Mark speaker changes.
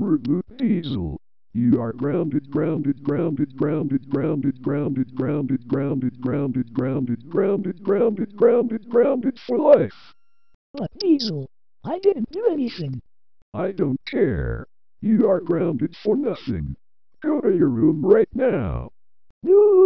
Speaker 1: Reboot Diesel. You are grounded, grounded, grounded, grounded, grounded, grounded, grounded, grounded, grounded, grounded, grounded, grounded, grounded, grounded for life.
Speaker 2: But Diesel, I didn't do anything.
Speaker 1: I don't care. You are grounded for nothing. Go to your room right now.
Speaker 2: No.